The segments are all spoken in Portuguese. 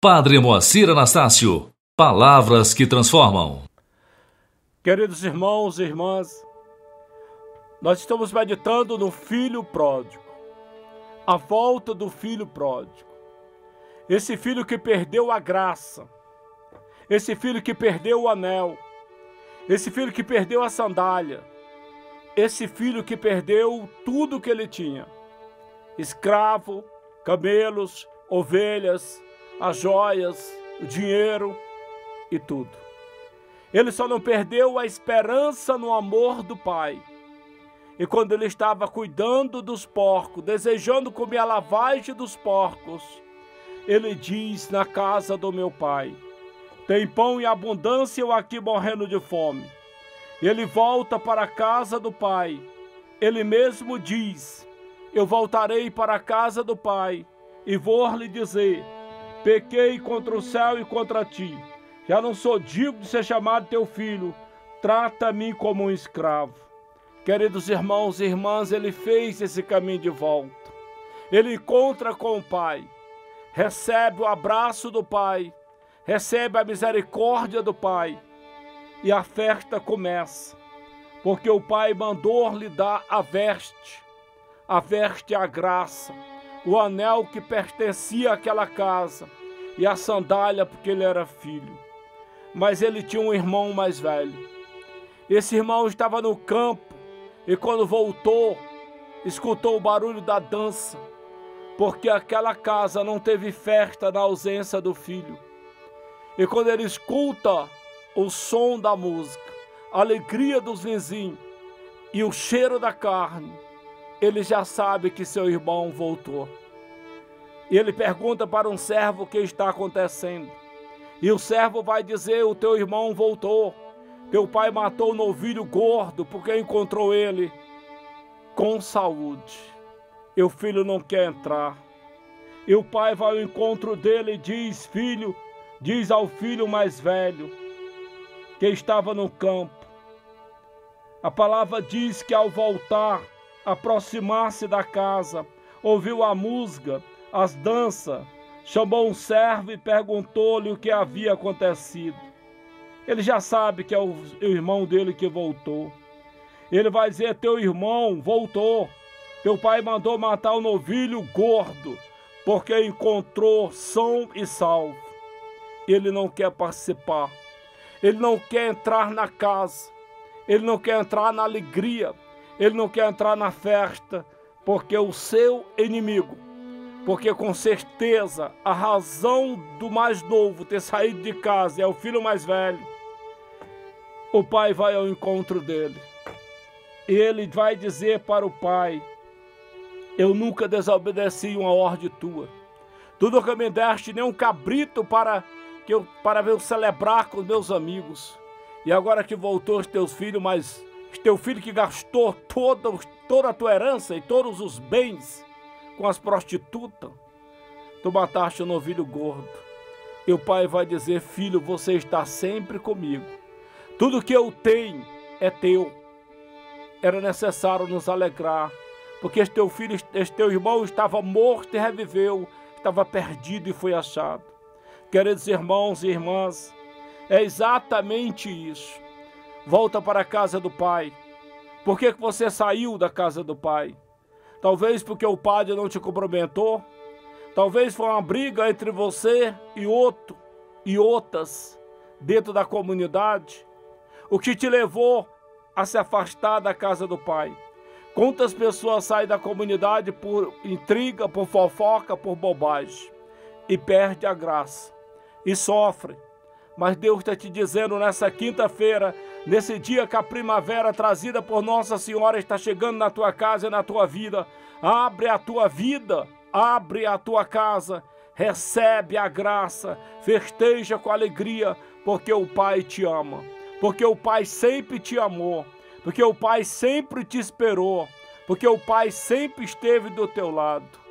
Padre Moacir Anastácio, palavras que transformam. Queridos irmãos e irmãs, nós estamos meditando no Filho Pródigo, a volta do Filho Pródigo. Esse filho que perdeu a graça, esse filho que perdeu o anel, esse filho que perdeu a sandália, esse filho que perdeu tudo que ele tinha: escravo, camelos, ovelhas, as joias, o dinheiro e tudo. Ele só não perdeu a esperança no amor do Pai. E quando ele estava cuidando dos porcos, desejando comer a lavagem dos porcos, ele diz na casa do meu pai: Tem pão em abundância, eu aqui morrendo de fome. Ele volta para a casa do pai. Ele mesmo diz: Eu voltarei para a casa do pai e vou lhe dizer: Pequei contra o céu e contra ti. Já não sou digno de ser chamado teu filho. Trata-me como um escravo. Queridos irmãos e irmãs, ele fez esse caminho de volta. Ele encontra com o Pai, recebe o abraço do Pai, recebe a misericórdia do Pai e a festa começa, porque o Pai mandou lhe dar a veste, a veste é a graça o anel que pertencia àquela casa e a sandália porque ele era filho. Mas ele tinha um irmão mais velho. Esse irmão estava no campo e quando voltou, escutou o barulho da dança, porque aquela casa não teve festa na ausência do filho. E quando ele escuta o som da música, a alegria dos vizinhos e o cheiro da carne, ele já sabe que seu irmão voltou. E ele pergunta para um servo o que está acontecendo. E o servo vai dizer: O teu irmão voltou. Teu pai matou o novilho gordo porque encontrou ele com saúde. E o filho não quer entrar. E o pai vai ao encontro dele e diz: Filho, diz ao filho mais velho que estava no campo. A palavra diz que ao voltar, aproximar-se da casa, ouviu a música, as danças, chamou um servo e perguntou-lhe o que havia acontecido. Ele já sabe que é o irmão dele que voltou. Ele vai dizer: Teu irmão voltou. Teu pai mandou matar o novilho gordo, porque encontrou são e salvo. Ele não quer participar. Ele não quer entrar na casa. Ele não quer entrar na alegria. Ele não quer entrar na festa, porque o seu inimigo porque com certeza a razão do mais novo ter saído de casa é o filho mais velho. O pai vai ao encontro dele. E ele vai dizer para o pai: Eu nunca desobedeci uma ordem tua. Tu nunca me deste nem um cabrito para que eu para eu celebrar com meus amigos. E agora que voltou os teus filhos, mas teu filho que gastou toda, toda a tua herança e todos os bens com as prostitutas, tu mataste o novilho gordo. E o pai vai dizer: Filho, você está sempre comigo. Tudo que eu tenho é teu. Era necessário nos alegrar, porque este teu filho, este teu irmão estava morto e reviveu, estava perdido e foi achado. Queridos irmãos e irmãs, é exatamente isso. Volta para a casa do pai. Por que, que você saiu da casa do pai? Talvez porque o padre não te cumprimentou. Talvez foi uma briga entre você e outro e outras dentro da comunidade. O que te levou a se afastar da casa do pai. Quantas pessoas saem da comunidade por intriga, por fofoca, por bobagem e perde a graça e sofre. Mas Deus está te dizendo nessa quinta-feira Nesse dia que a primavera trazida por Nossa Senhora está chegando na tua casa e na tua vida, abre a tua vida, abre a tua casa, recebe a graça, festeja com alegria, porque o Pai te ama, porque o Pai sempre te amou, porque o Pai sempre te esperou, porque o Pai sempre esteve do teu lado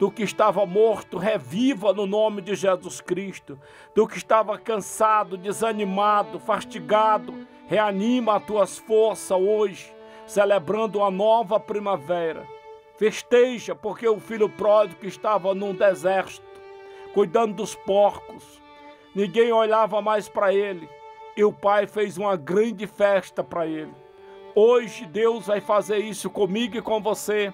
do que estava morto, reviva no nome de Jesus Cristo. Do que estava cansado, desanimado, fastigado, reanima as tuas forças hoje, celebrando a nova primavera. Festeja, porque o filho pródigo estava num deserto, cuidando dos porcos. Ninguém olhava mais para ele. E o pai fez uma grande festa para ele. Hoje Deus vai fazer isso comigo e com você,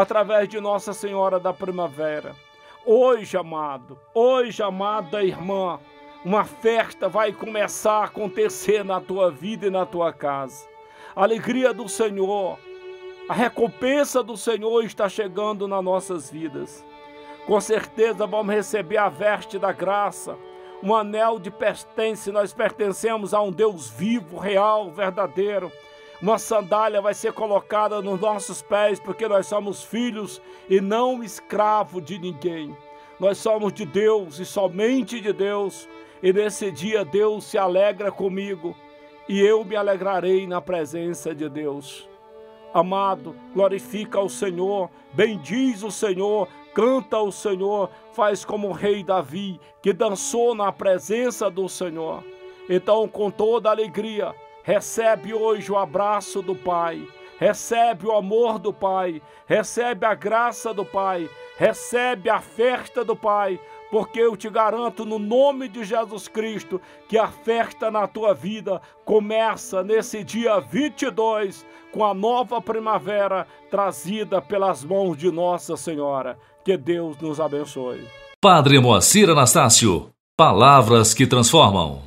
através de Nossa Senhora da Primavera. Hoje, amado, hoje, amada irmã, uma festa vai começar a acontecer na tua vida e na tua casa. A alegria do Senhor, a recompensa do Senhor está chegando nas nossas vidas. Com certeza vamos receber a veste da graça, um anel de pertence. Nós pertencemos a um Deus vivo, real, verdadeiro. Uma sandália vai ser colocada nos nossos pés, porque nós somos filhos e não escravo de ninguém. Nós somos de Deus e somente de Deus. E nesse dia Deus se alegra comigo e eu me alegrarei na presença de Deus. Amado, glorifica o Senhor, bendiz o Senhor, canta o Senhor, faz como o rei Davi, que dançou na presença do Senhor. Então, com toda alegria, recebe hoje o abraço do Pai, recebe o amor do Pai, recebe a graça do Pai, recebe a festa do Pai, porque eu te garanto no nome de Jesus Cristo que a festa na tua vida começa nesse dia 22 com a nova primavera trazida pelas mãos de Nossa Senhora. Que Deus nos abençoe. Padre Moacir Anastácio, palavras que transformam.